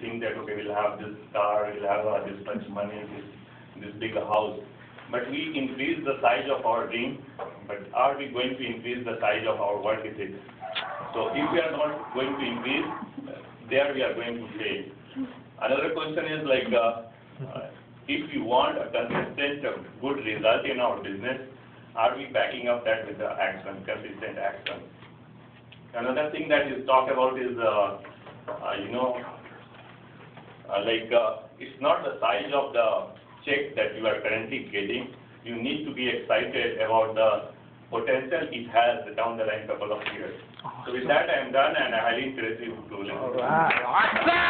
think that, okay, we'll have this car, we'll have uh, this much money, this, this big house. But we increase the size of our dream, but are we going to increase the size of our work ethic? So if we are not going to increase, there we are going to fail. Another question is like, uh, uh, if we want a consistent, uh, good result in our business, are we backing up that with the action, consistent action? Another thing that is talked about is, uh, uh, you know, like, uh, it's not the size of the check that you are currently getting. You need to be excited about the potential it has down the line couple of years. So with that, I am done and I highly encourage you to listen. All right. Awesome!